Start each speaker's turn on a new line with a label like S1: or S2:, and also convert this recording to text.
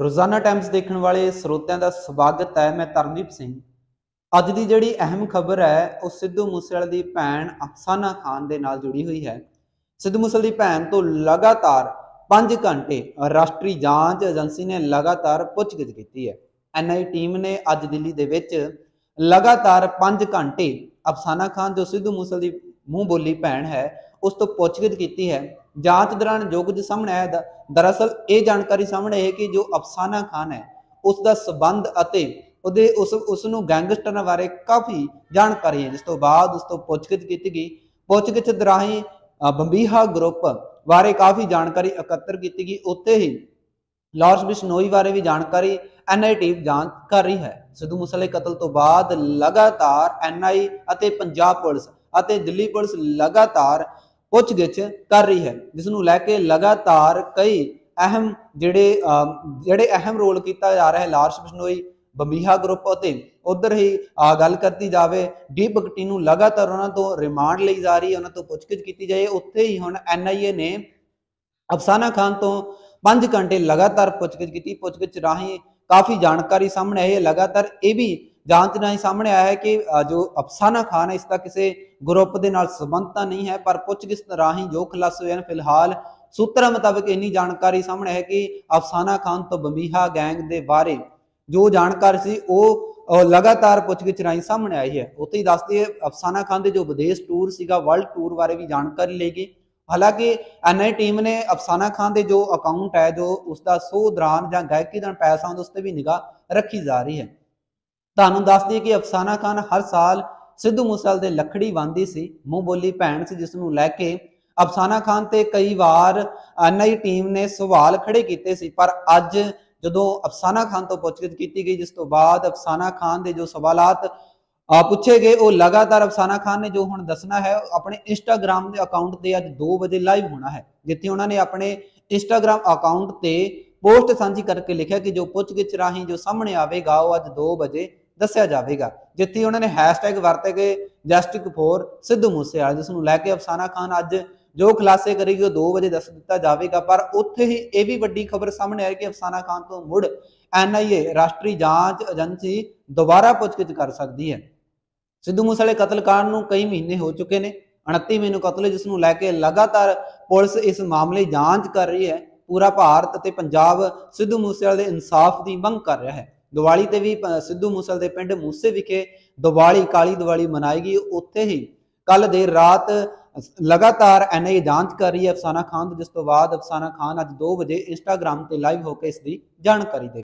S1: ਰੋਜ਼ਾਨਾ ਟਾਈਮਸ ਦੇਖਣ ਵਾਲੇ ਸਰੋਤਿਆਂ ਦਾ ਸਵਾਗਤ ਹੈ, ਮੈਂ ਤਰਨਦੀਪ ਸਿੰਘ। ਅੱਜ ਦੀ ਜਿਹੜੀ ਅਹਿਮ ਖਬਰ ਹੈ, ਉਹ ਸਿੱਧੂ ਮੂਸੇਵਾਲੇ ਦੀ ਭੈਣ ਅਫਸਾਨਾ ਖਾਨ ਦੇ ਨਾਲ ਜੁੜੀ ਹੋਈ ਹੈ। ਸਿੱਧੂ ਮੂਸੇਵਾਲੇ ਦੀ ਭੈਣ ਤੋਂ ਲਗਾਤਾਰ 5 ਘੰਟੇ ਰਾਸ਼ਟਰੀ ਜਾਂਚ ਏਜੰਸੀ ਨੇ ਲਗਾਤਾਰ ਪੁੱਛਗਿੱਛ ਕੀਤੀ ਹੈ। ਐਨਆਈ ਟੀਮ ਨੇ ਅੱਜ ਦਿੱਲੀ ਦੇ ਵਿੱਚ ਲਗਾਤਾਰ 5 ਘੰਟੇ ਅਫਸਾਨਾ ਖਾਨ, ਜੋ ਸਿੱਧੂ ਮੂਸੇਵਾਲੇ ਦੀ ਮੂੰਹ ਬੋਲੀ ਭੈਣ ਹੈ ਉਸ ਤੋਂ ਪੁੱਛਗਿੱਛ ਕੀਤੀ ਹੈ। ਜਾਂਚ ਦੌਰਾਨ ਜੋ ਕੁਝ ਸਾਹਮਣੇ ਆਇਆ ਦਰਅਸਲ ਇਹ ਜਾਣਕਾਰੀ ਸਾਹਮਣੇ ਆਈ ਕਿ ਜੋ ਅਫਸਾਨਾ ਖਾਨ ਹੈ, ਉਸ ਦਾ ਸਬੰਧ ਅਤੇ ਉਹਦੇ ਉਸ ਉਸ ਨੂੰ ਗੈਂਗਸਟਰਾਂ ਬਾਰੇ ਕਾਫੀ ਜਾਣਕਾਰੀ ਹੈ, ਜਿਸ ਤੋਂ ਬਾਅਦ ਉਸ ਤੋਂ ਪੁੱਛਗਿੱਛ ਕੀਤੀ ਗਈ। ਪੁੱਛਗਿੱਛ ਦਰਾਹੀਂ ਬੰਬੀਹਾ ਗਰੁੱਪ ਬਾਰੇ ਕਾਫੀ ਜਾਣਕਾਰੀ ਇਕੱਤਰ ਕੀਤੀ ਗਈ। ਉੱਥੇ ਹੀ ਲਾਰੈਂਸ ਬਿਸ਼ਨੋਈ ਬਾਰੇ ਵੀ ਜਾਣਕਾਰੀ ਐਨਆਈ ਟੀਮ ਜਾਂਚ ਕਰ ਰਹੀ ਹੈ। ਸਿੱਧੂ ਮੂਸੇਵਾਲੇ ਕਤਲ ਤੋਂ ਬਾਅਦ ਲਗਾਤਾਰ ਐਨਆਈ ਅਤੇ ਪੰਜਾਬ ਪੁਲਿਸ ਅਤੇ ਦਿੱਲੀ ਪੁਲਿਸ ਲਗਾਤਾਰ ਪੁੱਛਗਿੱਛ ਕਰ ਰਹੀ ਹੈ ਜਿਸ ਨੂੰ ਲੈ ਕੇ ਲਗਾਤਾਰ ਕਈ ਅਹਿਮ ਜਿਹੜੇ ਜਿਹੜੇ ਅਹਿਮ ਰੋਲ ਕੀਤਾ ਜਾ ਰਿਹਾ ਹੈ, ਲਾਰੈਂਸ ਬਿਸ਼ਨੋਈ ਬੰਬੀਹਾ ਗਰੁੱਪ ਅਤੇ ਉਧਰ ਹੀ ਗੱਲ ਕਰਤੀ ਜਾਵੇ, ਡੀਪ ਬਗਟੀ ਨੂੰ ਲਗਾਤਾਰ ਉਹਨਾਂ ਤੋਂ ਰਿਮਾਂਡ ਲਈ ਜਾ ਰਹੀ ਹੈ, ਉਹਨਾਂ ਤੋਂ ਪੁੱਛਗਿੱਛ ਕੀਤੀ ਜਾਏ, ਉੱਥੇ ਹੀ ਹੁਣ ਐਨਆਈਏ ਨੇ ਅਫਸਾਨਾ ਖਾਨ ਤੋਂ 5 ਘੰਟੇ ਲਗਾਤਾਰ ਪੁੱਛਗਿੱਛ ਕੀਤੀ, ਪੁੱਛਗਿੱਛ ਰਾਹੀਂ ਕਾਫੀ ਜਾਣਕਾਰੀ ਸਾਹਮਣੇ ਆਈ ਹੈ, ਲਗਾਤਾਰ ਇਹ ਵੀ ਜਾਂਚ ਰਾਹੀਂ ਸਾਹਮਣੇ ਆਇਆ ਹੈ ਕਿ ਜੋ ਅਫਸਾਨਾ ਖਾਨ ਹੈ, ਇਸ ਦਾ ਕਿਸੇ ਗਰੁੱਪ ਦੇ ਨਾਲ ਸੰਬੰਧ ਤਾਂ ਨਹੀਂ ਹੈ, ਪਰ ਪੁੱਛਗਿੱਛ ਰਾਹੀਂ ਜੋ ਖੁਲਾਸੇ ਹੋਏ ਹਨ, ਫਿਲਹਾਲ ਸੂਤਰਾਂ ਮੁਤਾਬਕ ਇੰਨੀ ਜਾਣਕਾਰੀ ਸਾਹਮਣੇ ਹੈ ਕਿ ਅਫਸਾਨਾ ਖਾਨ ਤੋਂ ਬੰਬੀਹਾ ਗੈਂਗ ਦੇ ਬਾਰੇ ਜੋ ਜਾਣਕਾਰੀ ਸੀ, ਉਹ ਲਗਾਤਾਰ ਪੁੱਛਗਿੱਛ ਰਾਹੀਂ ਸਾਹਮਣੇ ਆਈ ਹੈ। ਉੱਥੇ ਹੀ ਦੱਸਦੀ ਹੈ, ਅਫਸਾਨਾ ਖਾਨ ਦੇ ਜੋ ਵਿਦੇਸ਼ ਟੂਰ ਸੀਗਾ, ਵਰਲਡ ਟੂਰ ਬਾਰੇ ਵੀ ਜਾਣਕਾਰੀ ਲਈ ਗਈ। ਹਾਲਾਂਕਿ ਐਨਆਈ ਟੀਮ ਨੇ ਅਫਸਾਨਾ ਖਾਨ ਦੇ ਜੋ ਅਕਾਊਂਟ ਹੈ, ਜੋ ਉਸ ਦਾ ਸੋ ਦੌਰਾਨ ਜਾਂ ਗਾਇਕੀ ਦੌਰਾਨ ਪੈਸਾ ਆਉਂਦਾ ਉਸ ਤੇ ਵੀ ਨਿਗਾਹ ਰੱਖੀ ਜਾ ਰਹੀ ਹੈ। ਤੁਹਾਨੂੰ ਦੱਸ ਦਈਏ ਕਿ ਅਫਸਾਨਾ ਖਾਨ ਹਰ ਸਾਲ ਸਿੱਧੂ ਮੂਸੇਵਾਲੇ ਦੇ ਲੱਖੜੀ ਵਾਂਦੀ ਸੀ, ਮੂੰਹ ਬੋਲੀ ਭੈਣ ਸੀ ਜਿਸ ਨੂੰ ਲੈ ਕੇ ਅਫਸਾਨਾ ਖਾਨ ਤੇ ਕਈ ਵਾਰ ਐਨਆਈ ਟੀਮ ਨੇ ਸਵਾਲ ਖੜੇ ਕੀਤੇ ਸੀ, ਪਰ ਅੱਜ ਜਦੋਂ ਅਫਸਾਨਾ ਖਾਨ ਤੋਂ ਪੁੱਛਗਿੱਛ ਕੀਤੀ ਗਈ, ਜਿਸ ਤੋਂ ਬਾਅਦ ਅਫਸਾਨਾ ਖਾਨ ਦੇ ਜੋ ਸਵਾਲਾਤ ਪੁੱਛੇ ਗਏ, ਉਹ ਲਗਾਤਾਰ ਅਫਸਾਨਾ ਖਾਨ ਨੇ ਜੋ ਹੁਣ ਦੱਸਣਾ ਹੈ ਆਪਣੇ ਇੰਸਟਾਗ੍ਰam ਦੇ ਅਕਾਊਂਟ ਤੇ ਅੱਜ 2 ਵਜੇ ਲਾਈਵ ਹੋਣਾ ਹੈ, ਜਿੱਥੇ ਉਹਨਾਂ ਨੇ ਆਪਣੇ ਇੰਸਟਾਗ੍ਰam ਅਕਾਊਂਟ ਤੇ ਪੋਸਟ ਸਾਂਝੀ ਕਰਕੇ ਲਿਖਿਆ ਕਿ ਜੋ ਪੁੱਛਗਿੱਛ ਰਾਹੀਂ ਜੋ ਸਾਹਮਣੇ ਆਵੇਗਾ, ਉਹ ਅੱਜ 2 ਵਜੇ ਦੱਸਿਆ ਜਾਵੇਗਾ। ਜਿੱਥੇ ਉਹਨਾਂ ਨੇ ਹੈਸ਼ਟੈਗ ਵਰਤੇ ਗਏ ਜਸਟਿਕ ਫੋਰ ਸਿੱਧੂ ਮੂਸੇਵਾਲਾ ਜਿਸ ਨੂੰ ਲੈ ਕੇ ਅਫਸਾਨਾ ਖਾਨ ਅੱਜ ਜੋ ਖੁਲਾਸੇ ਕਰੇਗੀ ਉਹ 2 ਵਜੇ ਦੱਸ ਦਿੱਤਾ ਜਾਵੇਗਾ। ਪਰ ਉੱਥੇ ਹੀ ਇਹ ਵੀ ਵੱਡੀ ਖਬਰ ਸਾਹਮਣੇ ਆਈ ਕਿ ਅਫਸਾਨਾ ਖਾਨ ਤੋਂ ਮੁੜ ਐਨਆਈਏ ਰਾਸ਼ਟਰੀ ਜਾਂਚ ਏਜੰਸੀ ਦੁਬਾਰਾ ਪੁੱਛਗਿੱਛ ਕਰ ਸਕਦੀ ਹੈ। ਸਿੱਧੂ ਮੂਸੇਵਾਲੇ ਕਤਲकांड ਨੂੰ ਕਈ ਮਹੀਨੇ ਹੋ ਚੁੱਕੇ ਨੇ। 29 ਮਹੀਨੇ ਕਤਲ ਹੈ, ਜਿਸ ਨੂੰ ਲੈ ਕੇ ਲਗਾਤਾਰ ਪੁਲਿਸ ਇਸ ਮਾਮਲੇ ਜਾਂਚ ਕਰ ਰਹੀ ਹੈ। ਪੂਰਾ ਭਾਰਤ ਅਤੇ ਪੰਜਾਬ ਸਿੱਧੂ ਮੂਸੇਵਾਲੇ ਦੇ ਇਨਸਾਫ ਦੀ ਮੰਗ ਕਰ ਰਿਹਾ ਹੈ। ਦੀਵਾਲੀ ਤੇ ਵੀ ਸਿੱਧੂ ਮੂਸੇਵਾਲੇ ਦੇ ਪਿੰਡ ਮੂਸੇ ਵਿਖੇ ਦੀਵਾਲੀ, ਕਾਲੀ ਦੀਵਾਲੀ ਮਨਾਈ ਗਈ। ਉੱਥੇ ਹੀ ਕੱਲ ਦੇਰ ਰਾਤ ਲਗਾਤਾਰ ਐਨਆਈਏ ਜਾਂਚ ਕਰ ਰਹੀ ਹੈ ਅਫਸਾਨਾ ਖਾਨ ਜਿਸ ਤੋਂ ਬਾਅਦ ਅਫਸਾਨਾ ਖਾਨ ਅੱਜ 2 ਵਜੇ ਇੰਸਟਾਗ੍ਰam ਤੇ ਲਾਈਵ ਹੋ ਕੇ ਇਸ ਦੀ ਜਾਣਕਾਰੀ ਦੇ